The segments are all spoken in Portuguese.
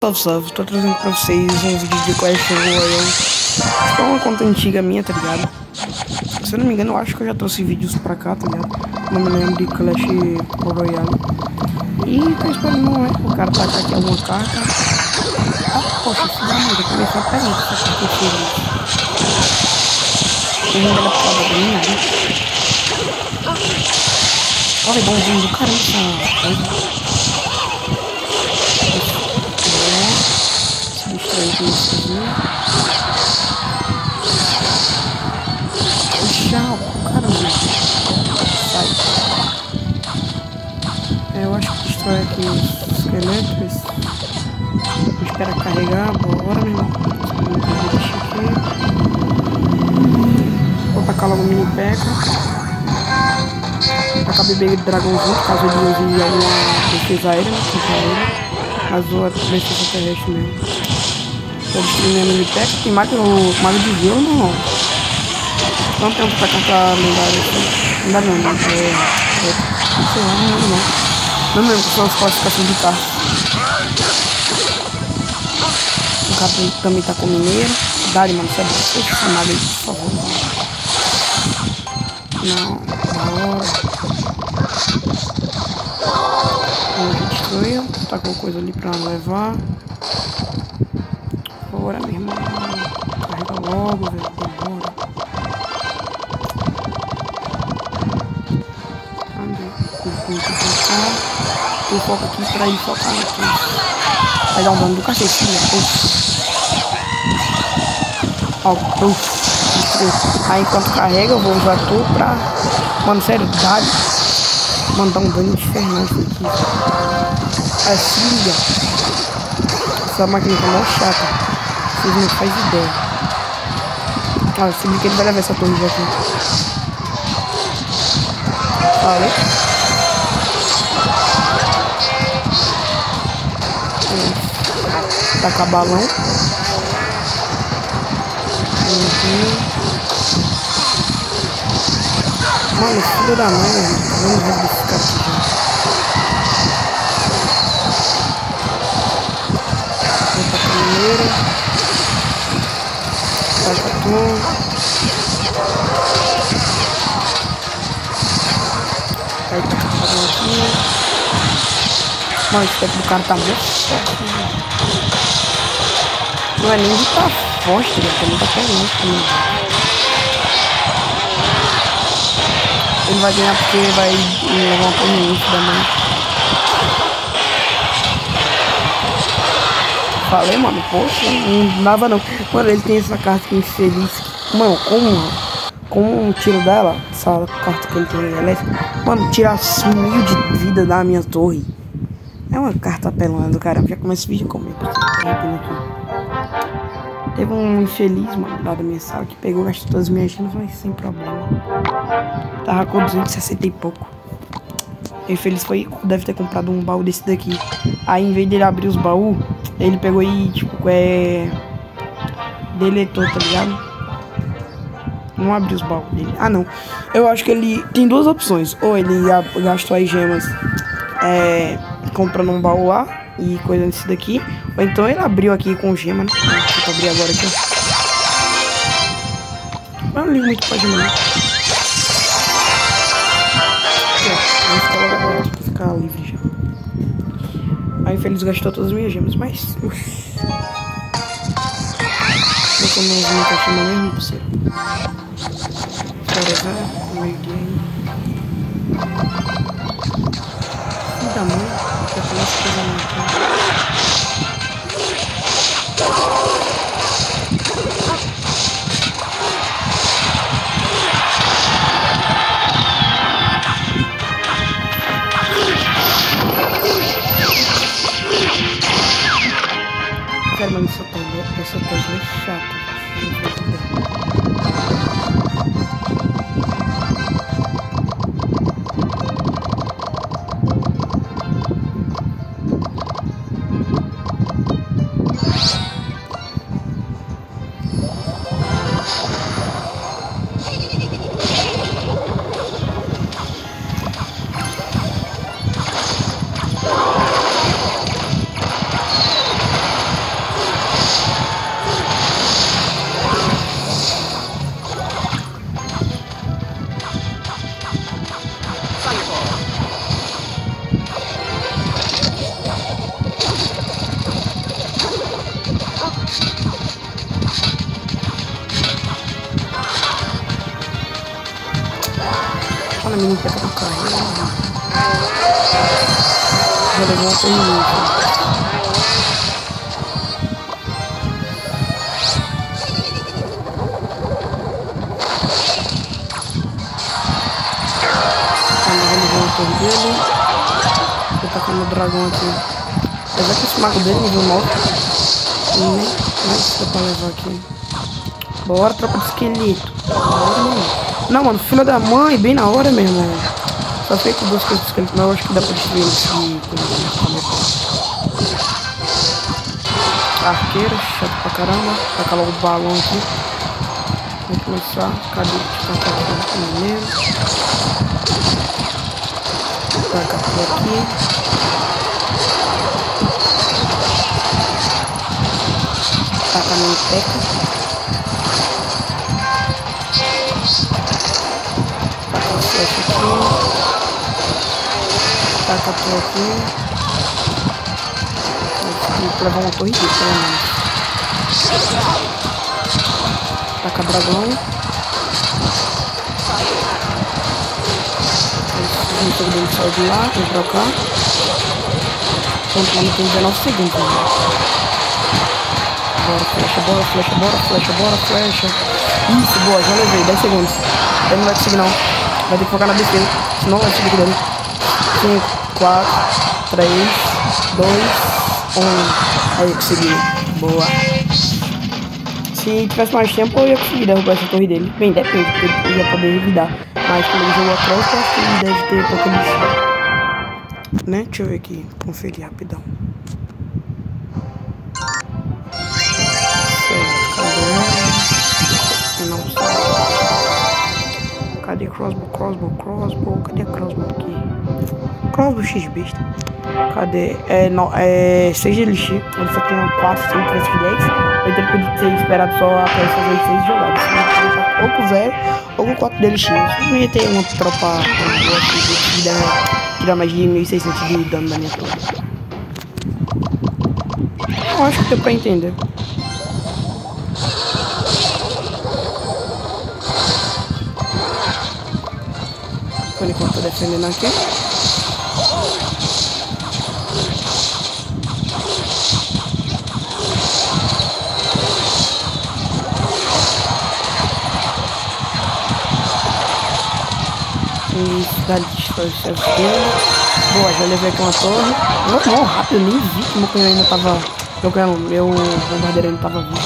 Salve, salve, tô trazendo pra vocês um vídeo de Clash Royale É uma conta antiga minha, tá ligado? Se eu não me engano, eu acho que eu já trouxe vídeos pra cá, tá ligado? Não me lembro de Clash Royale E tá esperando, não é? O cara tá aqui alguma carta Ah, poxa, filho da mãe, já começou a pegar essa carta aqui Tem ainda da foda da minha, né? Olha, bonzinho do caramba coisa aqui. Tchau, caramba. Sai. Eu acho que destrói aqui os esqueletos. Espera carregar, bora, meu irmão. Deixa aqui. Vou tacar logo o mini peca. Tacar bebê dragão junto, caso ele use alguma defesa aérea, né? Aérea. Mas o defesa terrestre mesmo. Tô destruindo ele pega, tem mago, mago de gelo não. Não tem pra cantar lendário. Não dá não, não. É, é, sei lá, não não. Não lembro que são as classificações de carro. O cara também tá com mineiro. Dá-lhe, mano, sabe? Esse mago aí, por favor. Não, bora. Vamos destruir. Tá com coisa ali pra levar. Bora, meu irmão. Carrega logo, velho. Bora. Eu foco aqui pra ele focar aqui. Vai dar um dano do cacete, filha. Ó, puf. Aí enquanto carrega, eu vou usar tu pra. Mano, sério, dá. Mandar um dano infernal aqui. A filha. Essa máquina tá mó chata. Vocês não fazem ideia. Olha, se que ele vai levar essa torre aqui. Olha. Tacar balão. Uhum. Mano, filho da mãe, vamos ficar aqui já. Vou pra primeira. Taca tu. Aí fazendo aqui. Mano, esse tempo do cara tá muito forte. Não é nem de tá forte, ele tá pegando também. Ele vai ganhar porque vai levar um pouquinho da mãe. Falei, mano, poxa, não dava não. Mano, ele tem essa carta que infeliz. Mano, como um tiro dela, essa carta que ele tem elétrica, mano, tira mil de vida da minha torre. É uma carta apelona do caramba. Já começa o vídeo comigo. Teve um infeliz, mano, lá da minha sala que pegou, gastou todas as minhas gemas, mas sem problema. Tava com 260 e pouco. O infeliz foi, deve ter comprado um baú desse daqui. Aí, em vez dele abrir os baús, ele pegou e, tipo, é. Deletou, tá ligado? Não abriu os baús dele. Ah, não. Eu acho que ele tem duas opções. Ou ele gastou as gemas é, comprando um baú lá e coisa desse daqui. Ou então ele abriu aqui com gema, né? Deixa eu abrir agora aqui. Eu não ligo muito pra gema? Aí Feliz gastou todas as minhas gemas, mas. Uf. Vou comer as minhas caixinhas mesmo, parceiro. Forever, meio game. Filho da mãe, já começa a coisa essa tela, essa tela é Já levou uma torre torre dele. Vou tacar meu dragão aqui. Apesar que esse mago dele nível 9. Nem, nem se dá pra levar aqui. Bora, tropa de esqueleto. Bora, mano. Não, mano, filha da mãe, bem na hora, meu irmão. Só feito duas coisas esqueleto, mas eu acho que dá pra destruir esse Arqueira, chato pra caramba. Tacar logo o balão aqui. Vamos começar. Cadê? Tacar aqui primeiro tacar por aqui. Taca na teca. Aqui. Taca aqui. Que levar uma corrida, pelo menos. Taca dragão. O jogo dele saiu de lá, vem pra cá. Lá tem 19 segundos. Né? Bora, flecha, bora, flecha, bora, flecha, bora, flecha. Isso, boa, já levei, 10 segundos. Ele não vai conseguir não. Vai ter que focar na defesa, senão vai conseguir dele. 5, 4, 3, 2, 1. Aí, consegui. Boa. Se tivesse mais tempo, eu ia conseguir derrubar essa torre dele. Bem, depende, porque ele ia poder revidar. Mas como ele jogou atrás, eu acho que ele deve ter pouca lixo. Né? Deixa eu ver aqui, conferir rapidão. Cadê crossbow, crossbow, crossbow? Cadê crossbow aqui? Crossbow X besta. Cadê? É, não, é 6 de elixir. Ele só tem 4, 5, 3 de 10. Então ele podia ter esperado só até fazer 6 jogadas. Ou com 0 ou com 4 de elixir. Não ia ter uma tropa que dá, que dá mais de 1600 de dano na minha torre. Eu acho que deu pra entender. Por enquanto defendendo aqui. cidade destrói. Boa, já levei aqui uma torre. Normal, rápido, nem vi que meu canhão ainda tava. Meu canhão, meu bombardeiro ainda tava vivo.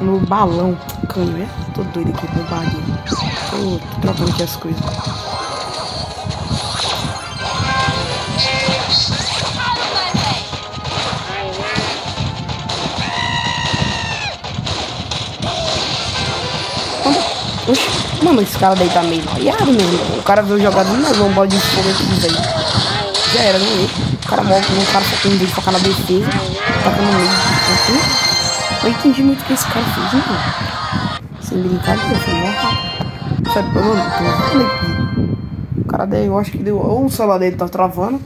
No balão, canhão, é? Tô doido aqui, bombardeiro. Tô, trocando aqui as coisas. Oxi. Mano, esse cara daí tá meio noiado, meu O cara veio jogar do novo, um balde de fogo aqui, velho. Já era, não é? O cara morre, o cara só tem de focar na defesa. Tá no meio do Eu entendi muito o que esse cara fez, mano. Sem brincadeira, foi mó rápido. Sério, mano, aqui. O cara daí, eu acho que deu. Ou o celular dele tá travando,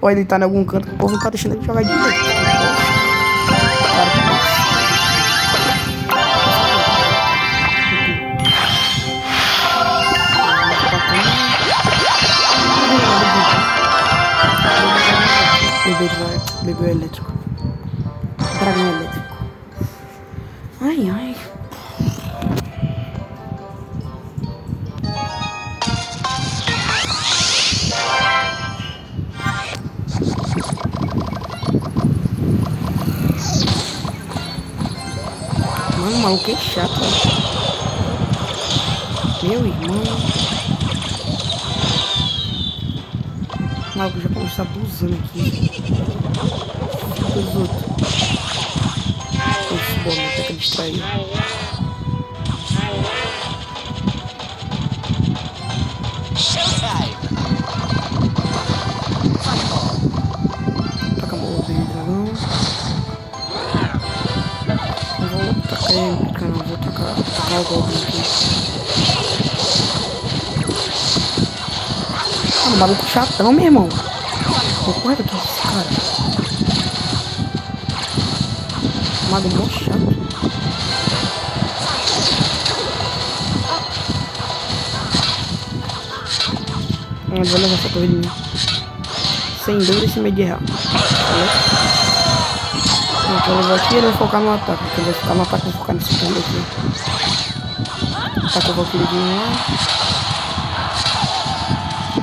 ou ele tá em algum canto que o povo não tá deixando ele jogar direito. bebê elétrico. Dragão elétrico. Ai, ai. Mano, o maluco é chato. Meu irmão. O maluco já começou abusando aqui os outros. Esse bom, até que distraiu. Taca tacar o. Mano, maluco chatão, meu irmão. Tô com raiva desse cara. mago mó chato. Mas vou levar essa mim. Sem dúvida, esse meio de errar. Então eu vou aqui e vai focar no ataque. Porque ele vai ficar no ataque, vou focar nesse ponto aqui. Ataque o Valkyrie.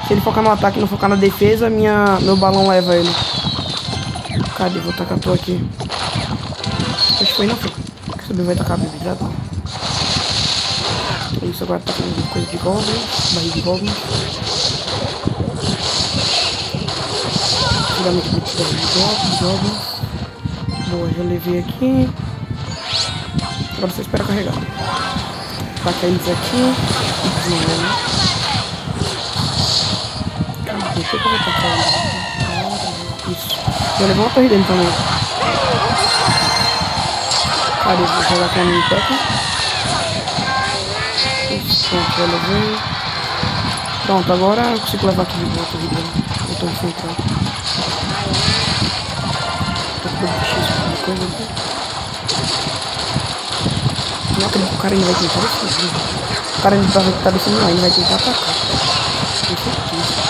Se ele focar no ataque e não focar na defesa, minha, meu balão leva ele. Cadê? Vou tacar aqui. Acho que foi foi. Quer saber? Vai tacar a bebida. Tá. Isso agora tá com coisa de goblin. Barriga de goblin. Muito muito de goblin. Boa, já levei aqui. Agora você espera carregar. Eles aqui. E né? Cadê? O que eu vou tacar? Isso. Já levou uma dele também. Cadê? Vou jogar a minha peca. Isso, pronto, levei. Pronto, agora eu consigo levar aqui de volta torre dele. Eu tô. Tô com X de coisa aqui. Que o cara ainda vai tentar defender. O cara ainda tá descendo lá, ele vai tentar atacar. Com certeza.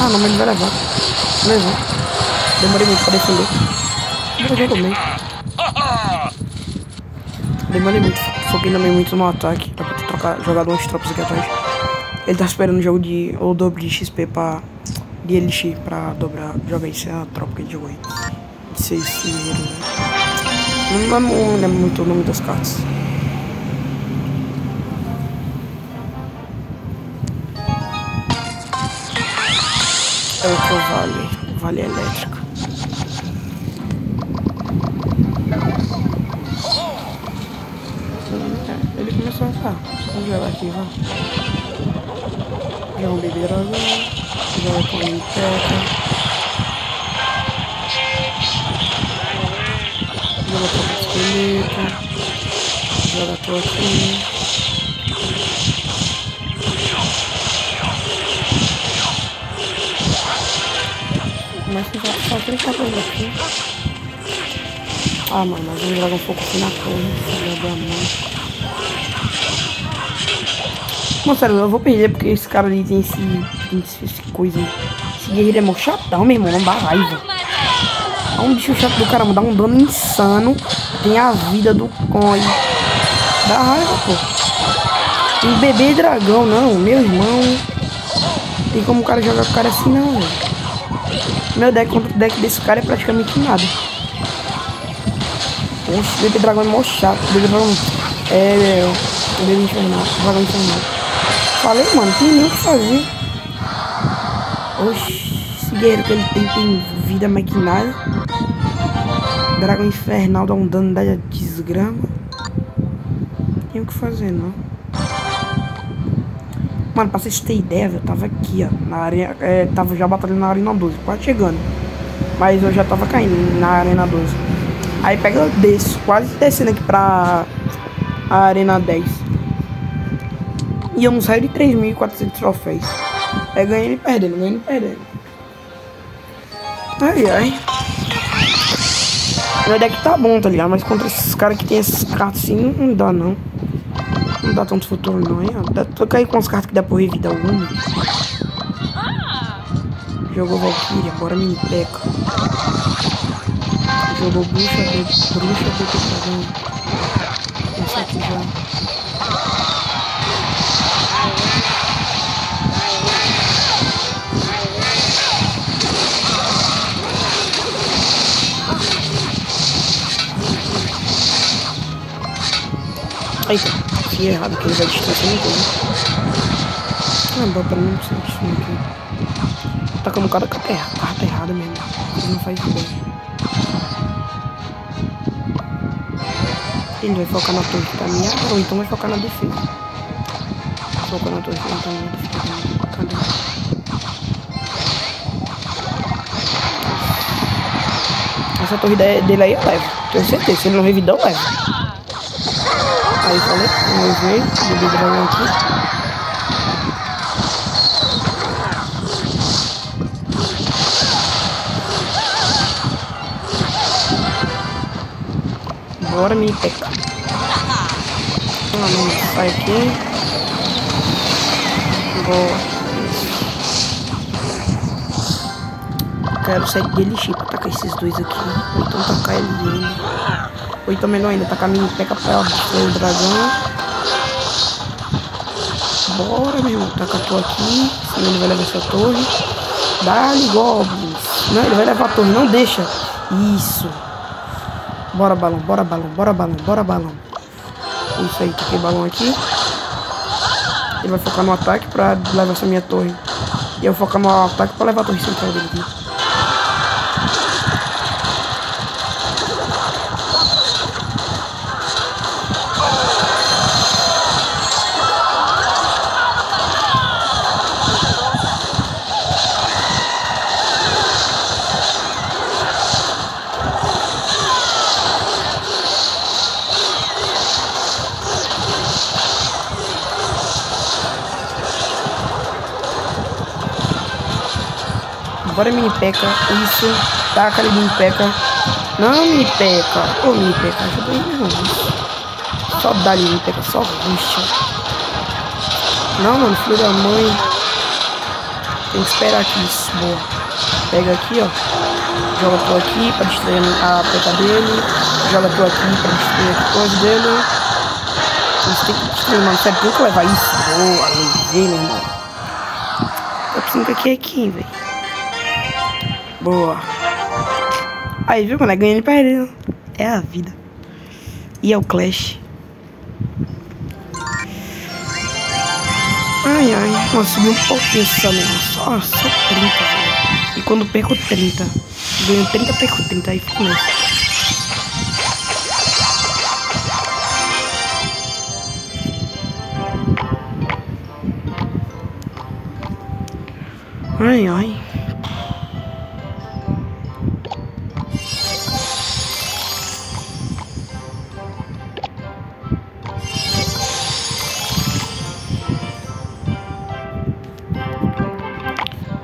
Ah, não, mas ele vai levar. Levou. Demorei muito pra defender. Já tomei. Demorei muito. Foquei também muito no ataque. Pra ter trocar, jogado umas tropas aqui atrás. Ele tá esperando o jogo de. ou dobro de XP pra. De Elixir pra dobrar. Joga isso, é a que jogou aí. De 6 né? Não, não lembro muito o nome das cartas. É outro vale, vale elétrico. É, ele começou a falar. Vamos jogar aqui, vamos. Joga um bebê dragão. Joga com a Inteca. Joga com o esqueleto. Joga aqui. Mas que já só três coisas aqui. Ah, mano, mas um dragão fogo aqui na. Filha da mãe. Mano, sério, eu vou perder porque esse cara ali tem esse. Esse, esse coisa. Esse guerreiro é mó chatão, meu irmão. Não dá raiva. É um bicho chato do caramba, dá um dano insano. Tem a vida do Coin. Dá raiva, pô. Tem bebê dragão, não, meu irmão. Tem como o cara jogar com o cara assim, não, velho. Meu deck contra o deck desse cara é praticamente nada. Oxe, bebê dragão é mó chato. Bebê dragão é. O bebê infernal. Dragão infernal. Falei, mano, tem nem o que fazer. Esse guerreiro que ele tem tem vida mais que nada. Dragão infernal dá um dano da desgrama. Tem o que fazer, não. Mano, pra vocês terem ideia, eu tava aqui, ó, na área, é, tava já batalhando na Arena 12, quase chegando. Mas eu já tava caindo na Arena 12. Aí pega eu desço, quase descendo aqui pra a Arena 10. E eu não saio de 3.400 troféus. É ganhando e perdendo, ganhando e perdendo. Ai, ai. Meu deck tá bom, tá ligado? Mas contra esses caras que tem esses cartas assim, não dá não. Não dá tanto futuro não, hein? Dá, tô caindo com as cartas que dá pra revidar alguma. Jogou Valkyria, bora me peca. Jogou bruxa, bruxa, bruxa, dragão. Eita, fiz errado que ele vai distrair muito. Ah, bom, pra mim não precisa disso aqui. Tá com cada carta, errada, carta errada mesmo. Ele não faz ideia. Ele vai focar na torre que tá minha, ou então vai focar na defesa. Focar na torre que tá minha defesa. Cadê? Essa torre dele aí eu levo. Tenho certeza, se ele não revidar eu levo. Aí falei, vamos ver, bebê dragão aqui. Bora me pecar. Ah, não, sai aqui. Boa. Quero sair dele chip tacar esses dois aqui. Então tacar ele ainda. Ou então melhor ainda, tacar mini peca destruir o dragão. Bora, meu irmão. Taca a tua aqui. Senão ele vai levar essa torre. Dá-lhe goblins. Não, ele vai levar a torre. Não deixa. Isso. Bora, balão. Bora, balão. Bora, balão. Bora, balão. Isso aí. Taquei balão aqui. Ele vai focar no ataque pra levar essa minha torre. E eu vou focar no ataque pra levar a torre central dele aqui. Bora mini peca. Isso. Taca ali mini peca. Não, mini peca. Ô, oh, mini peca. Ajuda aí, Só dá ali mini peca. Só ruxa. Não, mano. Filho da mãe. Tem que esperar aqui. Isso. Boa. Pega aqui, ó. Joga tu aqui pra destruir a peca dele. Joga tu aqui pra destruir a coisa dele. Você tem que destruir, mano. Você é pouco levar isso. Boa. Levei, meu irmão. Eu preciso que aqui, velho. Boa. Aí, viu? Quando é ganhando e perdendo. É a vida. E é o Clash. Ai, ai. Nossa, subiu um pouquinho só mesmo. Só, só 30, velho. E quando perco 30. Ganho 30, perco 30. Aí fico nessa. Ai, ai.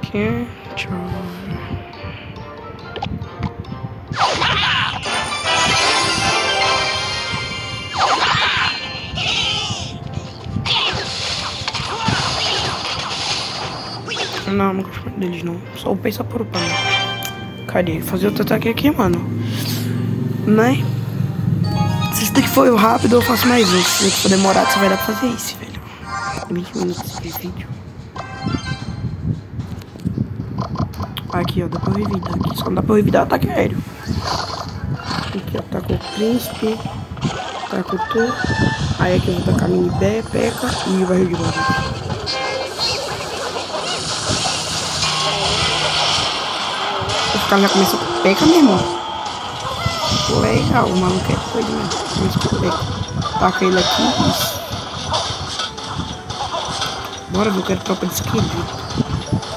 Aqui. Eu... Não, não gosto deles não. Só o pensa por pano. Cadê? Fazer outro ataque aqui, mano. Né? Se isso daqui for rápido, eu faço mais um. Se for demorado, você vai dar pra fazer isso, velho. 20 minutos de vídeo. Aqui, ó, dá pra revidar aqui. Só não dá pra revidar ataque aéreo. Aqui, ó, tá com o príncipe. Tá com o tu. Aí aqui eu vou tacar mini bé, peca e barril de novo. Vou ficar já começou com peca, meu irmão. Legal, o maluco é doido mesmo. Começou com peca. Taca ele aqui, isso. Bora eu quero tropa de esquerda.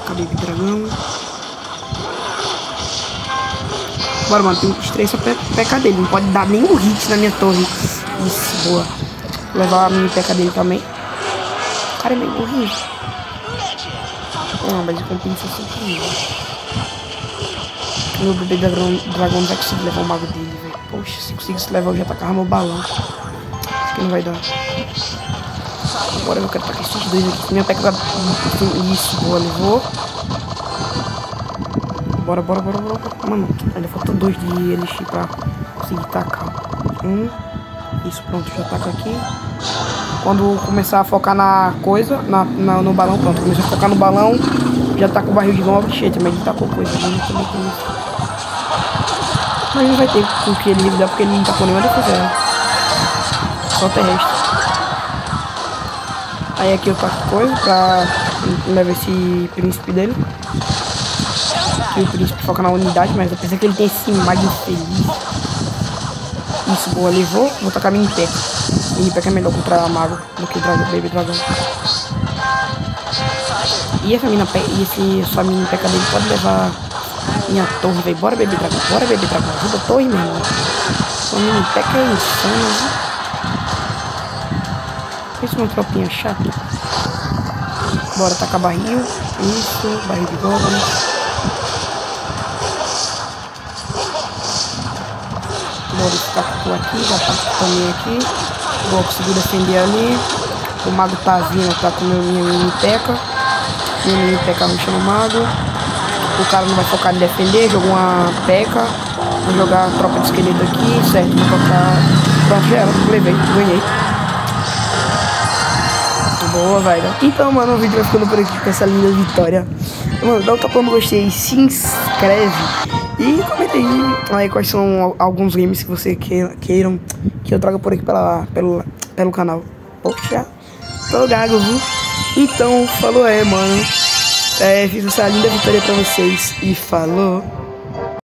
Cadê o dragão? Bora, mano. Tem os três só peca dele. Não pode dar nenhum hit na minha torre. Isso, boa. Vou levar a minha peca dele também. O cara é meio burrinho. Não, mas compensa sempre Meu bebê dragão, dragão não vai conseguir levar o mago dele, velho. Poxa, se conseguisse levar, eu já tacava meu balão. Acho que não vai dar. Agora eu quero tacar esses dois aqui. Minha peca vai... Isso, boa, levou. Bora, bora, bora, bora. Mano, ainda falta dois de elixir pra conseguir tacar. Um. Isso, pronto, já taca aqui. Quando começar a focar na coisa, na, na no balão, pronto. Começar a focar no balão, já tá com o barril de novo cheio. Também ele tacou coisa. Ele também tem isso. Mas não vai ter com que ele lidar, porque ele não tacou nenhuma defesa. Né? Só terrestre. Aí aqui eu taco coisa pra levar esse príncipe dele que o príncipe foca na unidade, mas apesar que ele tem esse mag infeliz. Isso, boa, levou. Vou tacar mini pé. Mini pé é melhor contra mago do que o dragão, baby dragão. E essa mina e esse sua mini peca dele pode levar minha torre, velho. Bora, baby dragão. Bora, baby dragão. Ajuda a torre, meu irmão. Sua mini peca é insana, viu? Pensa uma tropinha chata. Bora tacar barril. Isso, barril de goblins. Bora ficar aqui, já tá também aqui. Boa, conseguiu defender ali. O mago tá vindo, tá com minha mini peca. Minha mini peca chama o mago. O cara não vai focar em defender, jogou uma peca. Vou jogar a tropa de esqueleto aqui, certo? Vou tocar. Pronto, já era, levei, ganhei. Boa, velho. Então, mano, o vídeo vai ficando por aqui com essa linda vitória. Mano, dá um tapão no gostei, se inscreve e comenta aí, aí quais são alguns games que você queiram que eu traga por aqui pela, pelo, pelo canal. Poxa, tô gago, viu? Então, falou é, mano. É, fiz essa linda vitória pra vocês e falou.